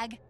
flag.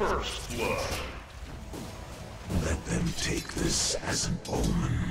First blood. Let them take this as an omen.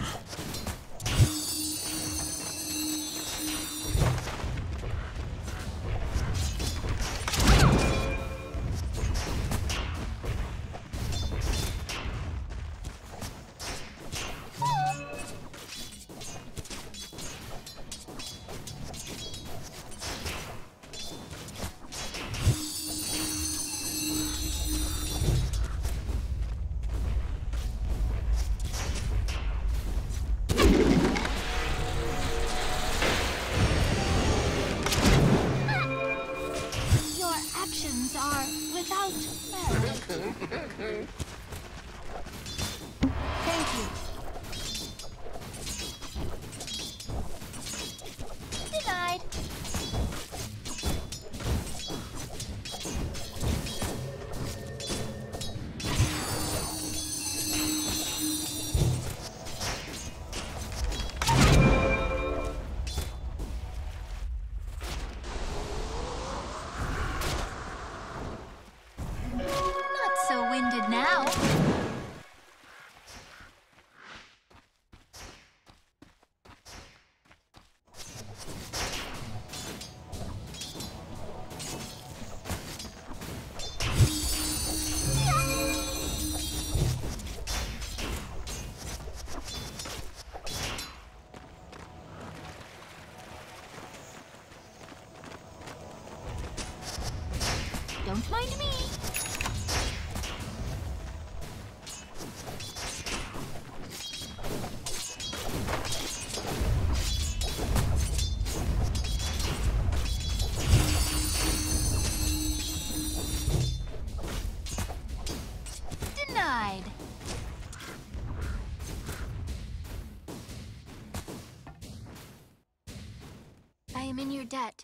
am in your debt.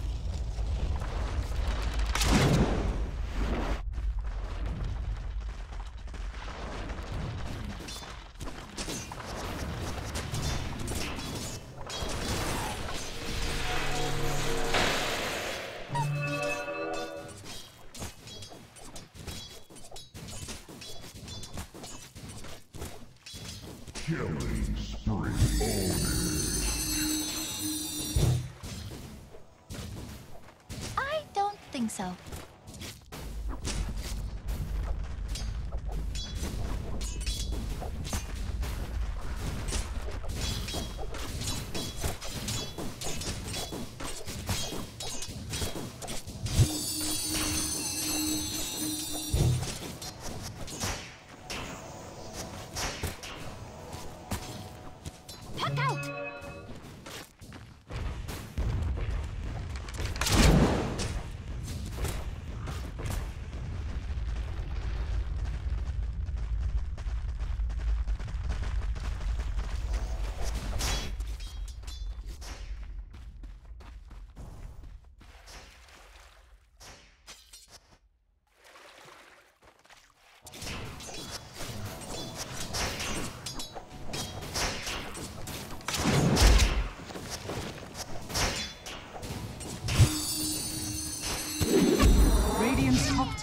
So.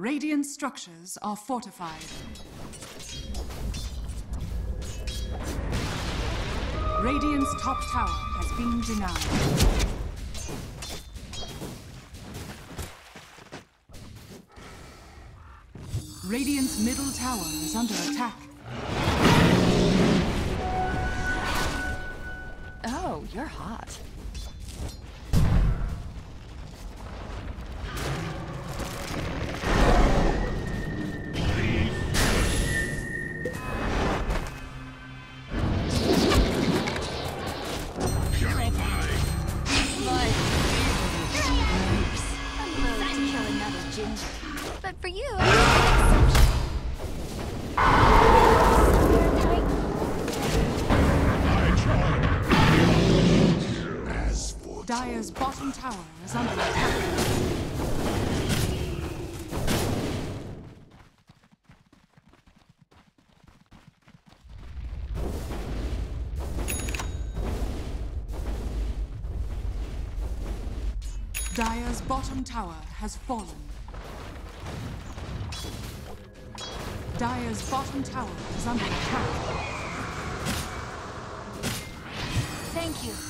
Radiant structures are fortified. Radiant's top tower has been denied. Radiant's middle tower is under attack. Oh, you're hot. But for you, Dire's bottom tower is under attack. Dire's bottom tower has fallen. Dire's bottom tower is under attack. Thank you.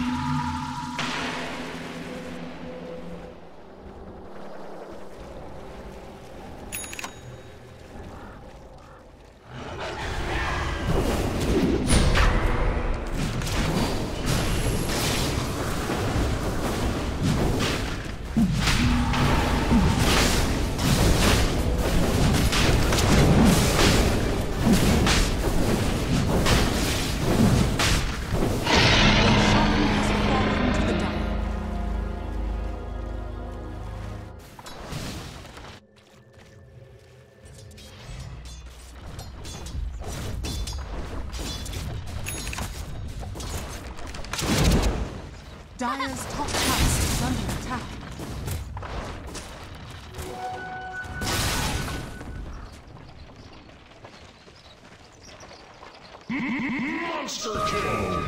Monster kill.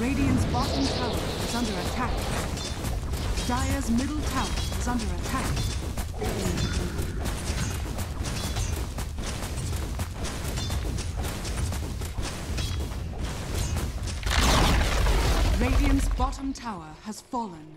Radiant's bottom tower is under attack. Dire's middle tower is under attack. Radiant's bottom tower has fallen.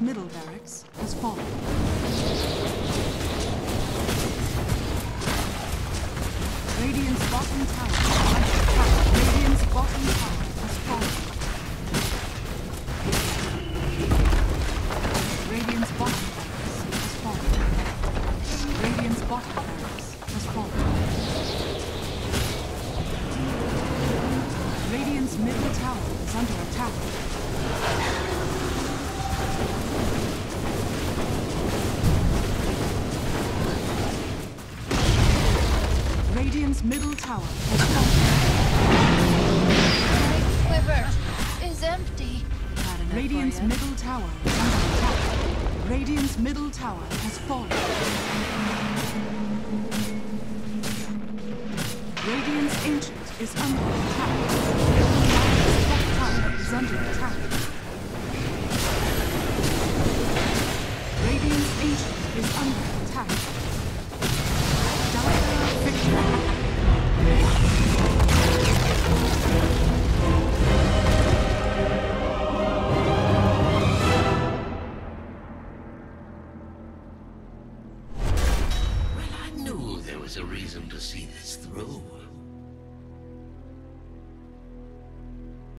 Middle barracks has fallen. empty. Radiant's middle tower is under attack. Radiant's middle tower has fallen. Radiant's ancient is under attack. Radiant's Top tower is under attack. Radiant's ancient is under attack.